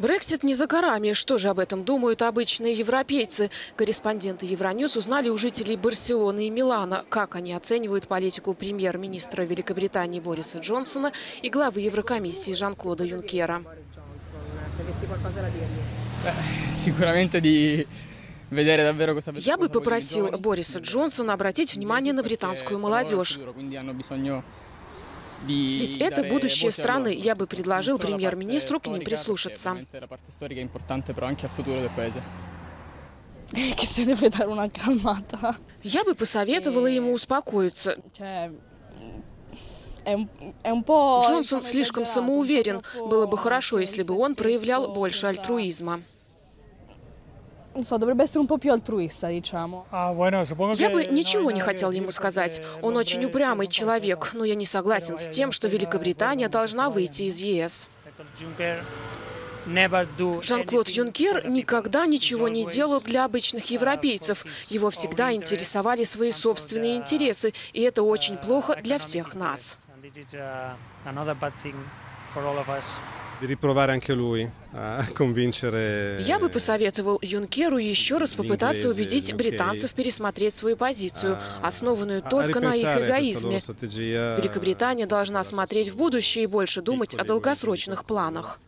Брексит не за горами. Что же об этом думают обычные европейцы? Корреспонденты Евроньюз узнали у жителей Барселоны и Милана, как они оценивают политику премьер-министра Великобритании Бориса Джонсона и главы Еврокомиссии Жан-Клода Юнкера. Sicuramente di Я бы попросил Бориса Джонсона обратить внимание на британскую молодежь. Ведь это будущее страны. Я бы предложил премьер-министру к ним прислушаться. Я бы посоветовала ему успокоиться. Джонсон слишком самоуверен. Было бы хорошо, если бы он проявлял больше альтруизма. Я que бы no hay ничего не хотел ему сказать. Он очень упрямый человек, но я не согласен с тем, что Великобритания должна выйти из ЕС. Жан-Клод Юнкер никогда ничего не делал для обычных европейцев. Его всегда интересовали свои собственные интересы, и это очень плохо для всех нас. Я бы посоветовал Юнкеру еще раз попытаться убедить британцев пересмотреть свою позицию, а, основанную a только на их эгоизме. Великобритания должна смотреть в будущее и больше думать о долгосрочных планах.